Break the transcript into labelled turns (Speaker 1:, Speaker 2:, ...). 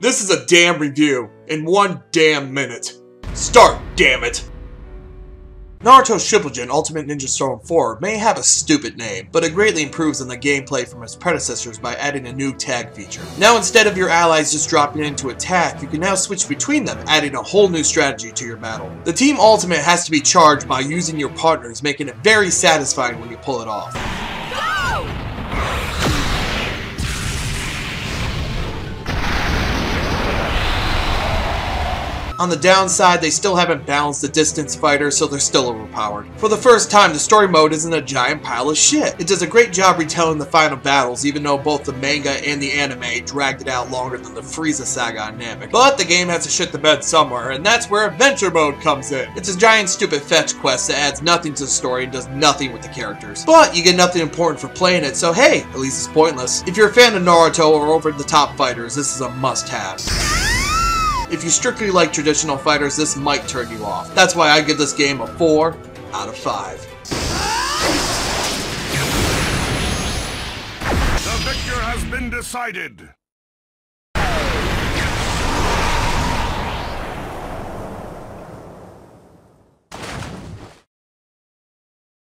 Speaker 1: This is a damn review in one damn minute. Start, damn it! Naruto Shippuden Ultimate Ninja Storm 4 may have a stupid name, but it greatly improves on the gameplay from its predecessors by adding a new tag feature. Now instead of your allies just dropping in to attack, you can now switch between them, adding a whole new strategy to your battle. The Team Ultimate has to be charged by using your partners, making it very satisfying when you pull it off. On the downside, they still haven't balanced the distance fighter, so they're still overpowered. For the first time, the story mode isn't a giant pile of shit. It does a great job retelling the final battles, even though both the manga and the anime dragged it out longer than the Frieza saga on Namek. But the game has to shit the bed somewhere, and that's where adventure mode comes in. It's a giant stupid fetch quest that adds nothing to the story and does nothing with the characters. But you get nothing important for playing it, so hey, at least it's pointless. If you're a fan of Naruto or over-the-top fighters, this is a must-have. If you strictly like traditional fighters, this might turn you off. That's why I give this game a 4 out of 5.
Speaker 2: The victor has been decided.